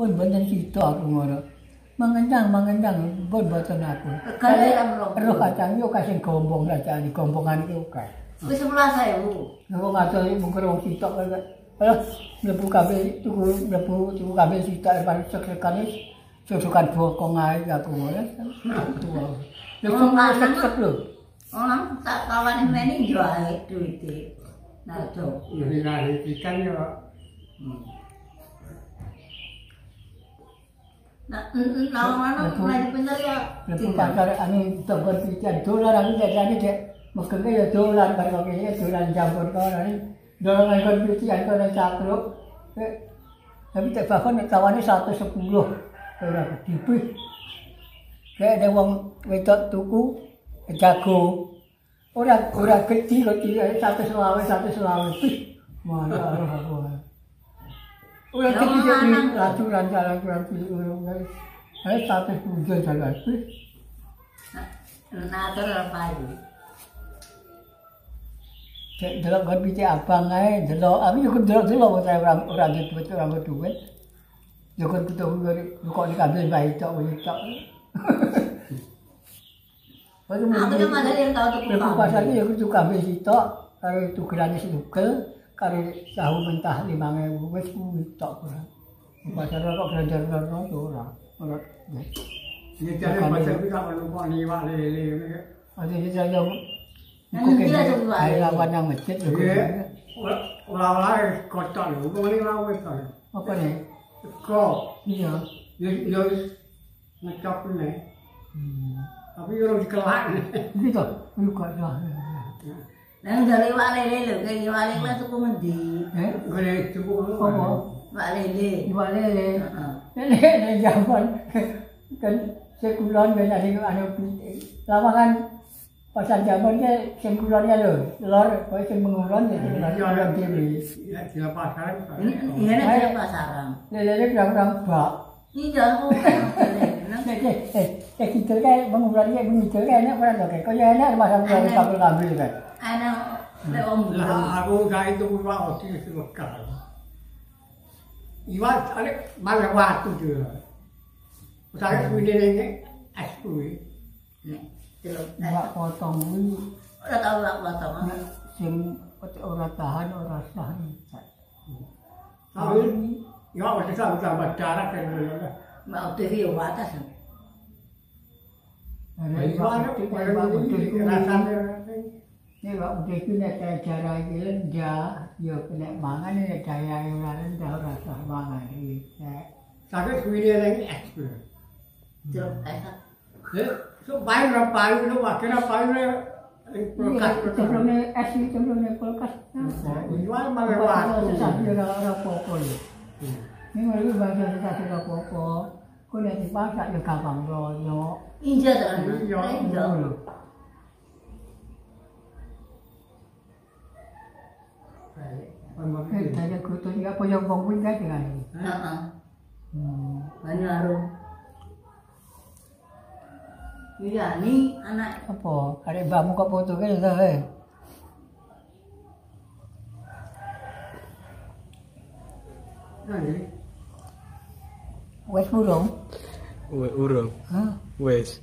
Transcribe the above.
pun boten sida aku ngono. Mengencang, mengencang, pun boten aku. Kali roh. Roh kacang yo kasing gombong saja di gombongan itu kae. Wis 11.000. Nek wong ado iki mung karo sitok kaya ayo mlebu kabeh tuku mlebu tuku kabeh sitok paling sek-sekane susukan bokong ae aku ngono. Lha kok sek-sek lho. Orang tak kawan ini yo ae duite. Nah, tuh. Ini nari ikan ya. Nah, nah, mana mulai pinter ya. Mlebu pasar anu tonggo pijan dolar aku jajane dek mekene ya dolar karo kene dolar campur karo ini. Dolar nang kon pijan karo cakruk. Tapi tak bahkan kawane 110 ora kedipih. Kayak ada wong wedok tuku jago. Ora ora iki 120 120. Mana ora. Ora jadi aturan jalan-jalan urung guys. Eh satu pujian jalan sih. Nah, terus apa itu? Cek delok kon piye abang ae delok aku yo delok-delok wong ora ora duit duit ora duit. Yo kon kudu kok dikambil bae tok wae tok. Aku tuh mana yang tahu tuh Lepas pasar ini aku juga ambil sitok, itu gerannya sedugel, kalau tahu mentah lima ribu, wes ku sitok kurang. Pasar kok belajar belajar itu orang, orang. Ini jadi pasal kita menumpuk niwak lele. Ada yang tuh dua Air hari. lawan yang masjid juga. Iya. Olah-olah kotor lho, kok ini lawe to. Apa nih? Kok Iya. ya ya ngecop nih. Hmm. Tapi yo dikelak. Gitu. Luka dah. Nah, dari wak lele lho, kayak wak lele tuh ngendi? Eh? Gede cukup Apa? Wak lele. Iwak lele. Heeh. Lele nek zaman kan sekulon ben ada anu lawangan pasar zaman ke sekulonnya lho. Lor kowe sing mengulon ya sing ulon dhewe. Ya di pasaran. Iya, nek ada pasaran. Lele kurang-kurang bak. Iya, aku kan eh eh eh kita kae mengulon ya ngidul kae nek ora to kae. Kaya enak masa kuwi kabel kabel kae. ana nek om belum. Lah aku gak itu iwak oti wis lekar. Iwak ale malah waktu dia. Saya kuwi ini kuwi. Nek delok. Mbak potong kuwi Ora tau lak potong. sing ora tahan ora sah. Tapi ya wis sak tambah darah kan. TV yo atas. Ini Pak udah itu nek kaya cara iki rendah, ya kena mangan nek daya ora rendah ora sah mangan sakit ini es kuwi. Delok esak. Eh, so bayi ora bayi lu wakira bayi ora prokas Sebelumnya es iki sebelumnya kulkas. Iwak malah Kalau waktu. sesat ya ora ora apa-apa ya. Ini lagi bahasa sesat ora apa-apa. Kau nek dipasak ya gampang royo. Inja to ana. Iya. Inja. Eh, saya kutu ya apa yang wong kuwi kan dengan. Heeh. Hmm. Banyak arum. Iya, ni anak Apa? Arek mbakmu kok foto kene ta eh? West Murong. West Murong. Huh? Ah. West.